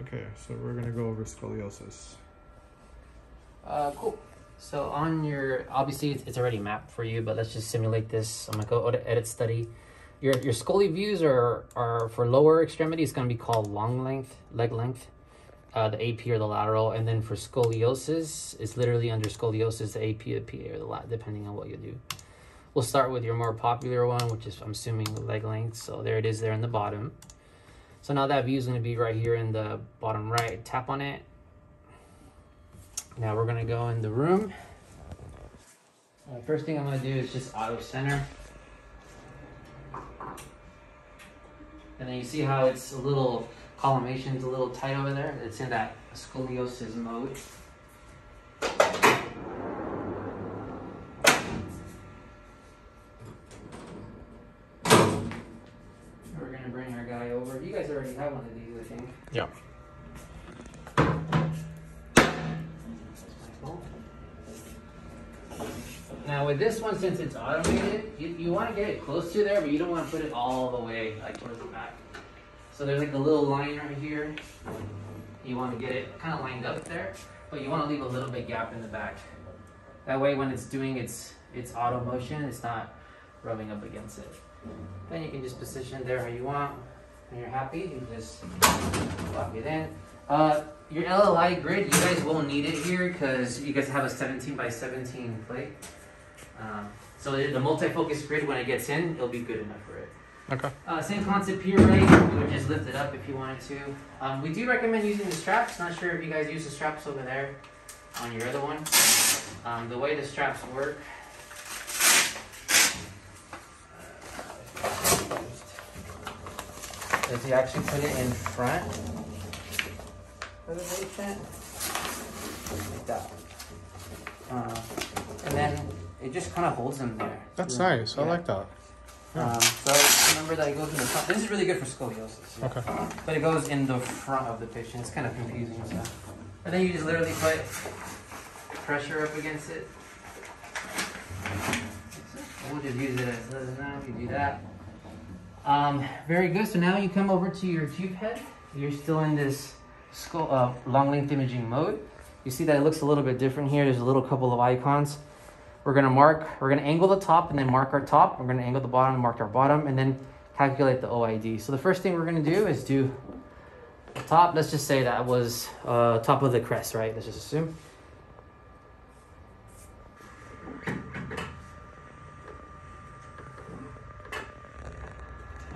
Okay, so we're gonna go over scoliosis. Uh, cool. So on your, obviously it's- already mapped for you, but let's just simulate this. I'm gonna go to edit study. Your your scoli views are are for lower extremity. It's gonna be called long length, leg length, uh, the AP or the lateral, and then for scoliosis, it's literally under scoliosis, the AP, the PA, or the lat, depending on what you do. We'll start with your more popular one, which is I'm assuming leg length. So there it is there in the bottom. So now that view is gonna be right here in the bottom right. Tap on it. Now we're gonna go in the room. Uh, first thing I'm gonna do is just auto center. And then you see how it's a little, collimation's a little tight over there? It's in that scoliosis mode. We're gonna bring our guy over. You guys already have one of these, I think. Yeah. Now with this one, since it's automated, you, you want to get it close to there, but you don't want to put it all the way like towards the back. So there's like a little line right here. You want to get it kind of lined up there, but you want to leave a little bit gap in the back. That way when it's doing its, its auto motion, it's not rubbing up against it. Then you can just position there how you want. When you're happy, you just lock it in. Uh, your LLI grid, you guys won't need it here because you guys have a 17 by 17 plate. Um, so the the multi-focus grid, when it gets in, it'll be good enough for it. Okay. Uh, same concept here, right? You would just lift it up if you wanted to. Um, we do recommend using the straps. Not sure if you guys use the straps over there on your other one. Um, the way the straps work. Is you actually put it in front of the patient, like that. Uh, and then it just kind of holds them there. That's Yeah. nice. I like that. Um, so remember that it goes in the front. This is really good for scoliosis. Okay. But it goes in the front of the patient. It's kind of confusing. So. And then you just literally put pressure up against it. We'll just use it as now. You do that. Um, very good. So now you come over to your tube head. You're still in this skull, uh, long length imaging mode. You see that it looks a little bit different here. There's a little couple of icons. We're gonna mark, we're gonna angle the top and then mark our top. We're gonna angle the bottom and mark our bottom and then calculate the OID. So the first thing we're gonna do is do the top. Let's just say that was uh, top of the crest, right? Let's just assume.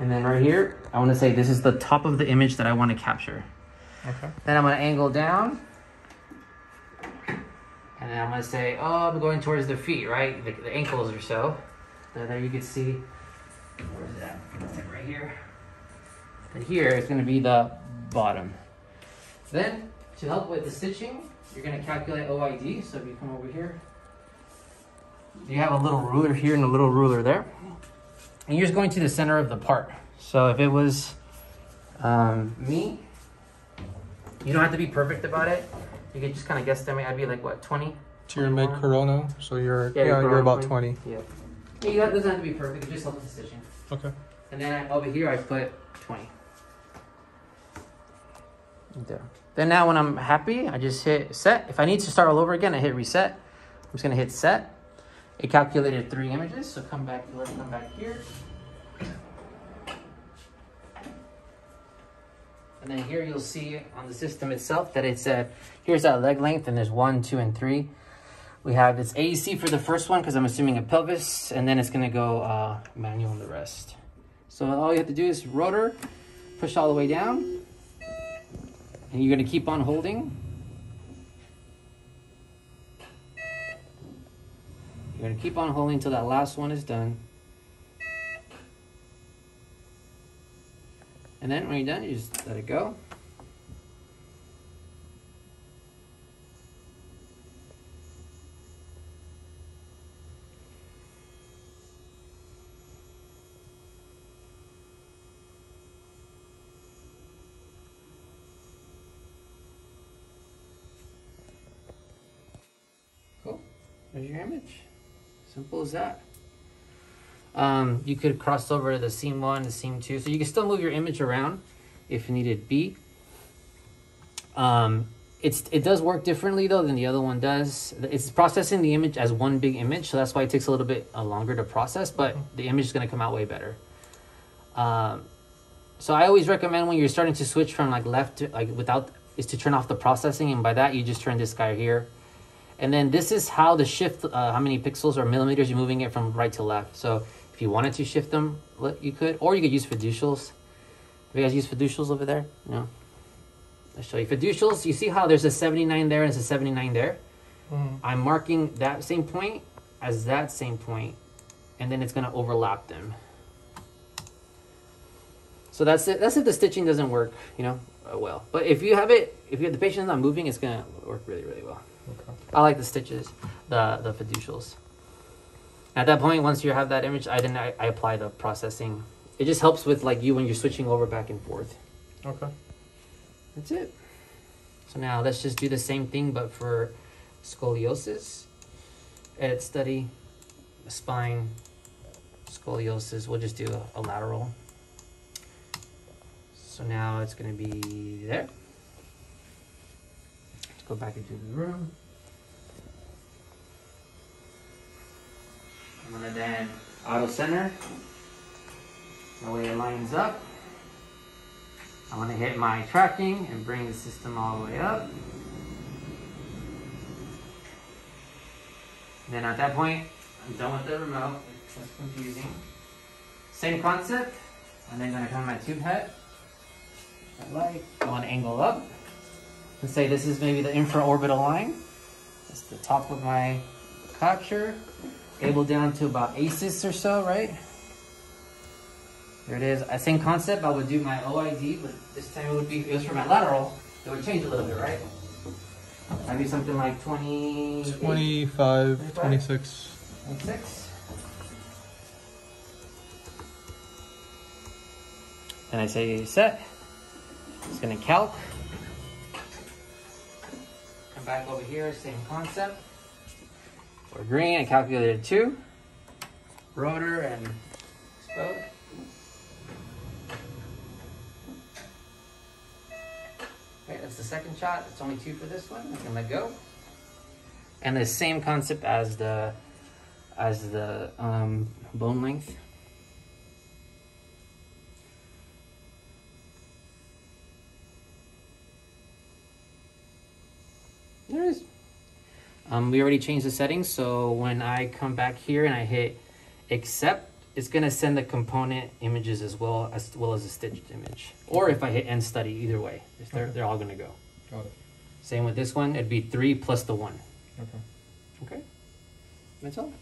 And then right here, I wanna say this is the top of the image that I wanna capture. Okay. Then I'm gonna angle down. And then I'm gonna say, oh, I'm going towards the feet, right? The, the ankles or so. So there you can see, where's that? It's like right here. And here is gonna be the bottom. Then, to help with the stitching, you're gonna calculate OID. So if you come over here, you have a little ruler here and a little ruler there. And you're just going to the center of the part. So if it was um, me, you don't have to be perfect about it. You could just kind of guesstimate. I'd be like what, 20? So you're mid 21? corona, so you're Yeah, yeah, you're you're, about point. 20. Yeah. Yeah, you got, doesn't have to be perfect. It just helps the stitching. Okay. And then I, over here, I put 20. There. Then now when I'm happy, I just hit set. If I need to start all over again, I hit reset. I'm just gonna hit set. It calculated three images, so come back, let's come back here. And then here you'll see on the system itself that it said, here's that leg length and there's one, two, and three. We have this AEC for the first one because I'm assuming a pelvis, and then it's gonna go uh, manual on the rest. So all you have to do is rotor, push all the way down, and you're gonna keep on holding. You're gonna keep on holding until that last one is done. And then when you're done, you just let it go. Cool. There's your image. Simple as that. Um, you could cross over the seam one, the seam two. So you can still move your image around if needed be. Um, it's it does work differently though than the other one does. It's processing the image as one big image, so that's why it takes a little bit uh, longer to process. But the image is gonna come out way better. Um, so I always recommend when you're starting to switch from like left to like without is to turn off the processing, and by that you just turn this guy here, and then this is how the shift uh, how many pixels or millimeters you're moving it from right to left. So if you wanted to shift them, you could, or you could use fiducials. Have you guys used fiducials over there? No. I'll show you fiducials. You see how there's a 79 there and it's a 79 there? Mhm. I'm marking that same point as that same point, and then it's gonna overlap them. So that's it. That's if the stitching doesn't work, you know, uh, well. But if you have it, if you have the patient's not moving, it's gonna work really, really well. Okay. I like the stitches, the the fiducials. At that point, once you have that image, I then I, I apply the processing. It just helps with like you when you're switching over back and forth. Okay. That's it. So now let's just do the same thing, but for scoliosis. Edit study, spine, scoliosis. We'll just do a, a lateral. So now it's going to be there. Let's go back into the room. I'm to then auto center. That way it lines up. I'm gonna hit my tracking and bring the system all the way up. Then at that point, I'm done with the remote. That's confusing. Same concept. And then gonna come my tube head. That light. I want to angle up. And say this is maybe the infraorbital line. That's the top of my capture. Able down to about aces or so, right? There it is. Same concept. I would do my OID, but this time it would be, it was for my lateral. It would change a little bit, right? I'd be something like 20. 25, 26. 26. And I say set. It's gonna calc. Back over here, same concept. For green, I calculated two. Rotor and spoke. Okay, that's the second shot. It's only two for this one. I can let go. And the same concept as the as the um, bone length. There it is. Um, we already changed the settings, so when I come back here and I hit accept, it's gonna send the component images as well as well as a stitched image. Or if I hit end study, either way, they're Okay. they're all gonna go. Got it. Same with this one, it'd be three plus the one. Okay. Okay, that's all.